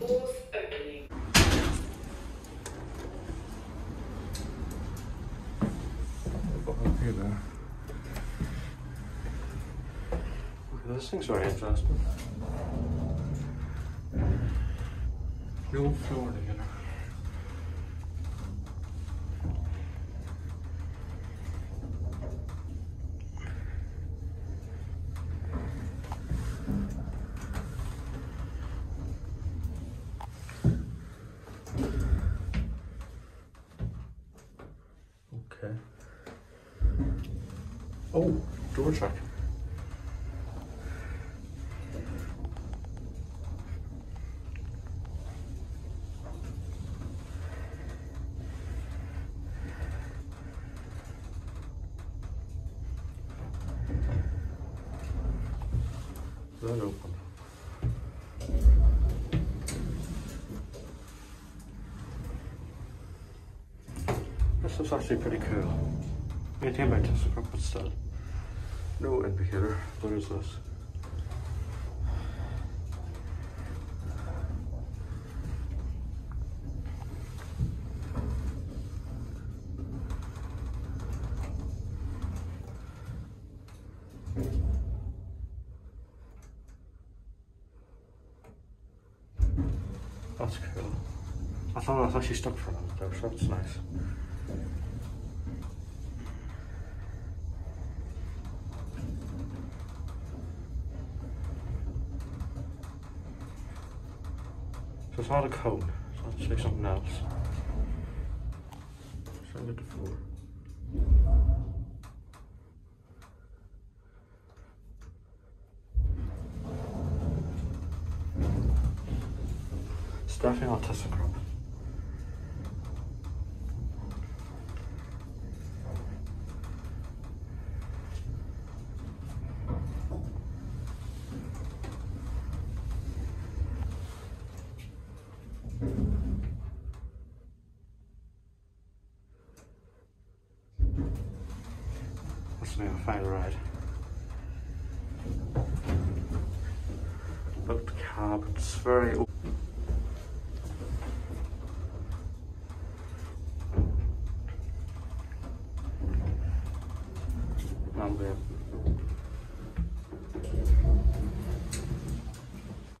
Doors opening. Okay there. Okay, this thing's very interesting. No floor together. Okay. Oh, door trick. That open. This is actually pretty cool. 18 by 10 but still. No indicator. What is this? That's cool. I thought I was actually stuck for a minute there, so that's nice. So it's not a Kone, so I'll say something else. Send it to four. It's definitely not ThyssenKrupp. That's me, find right. But the cab, it's very. I'm there.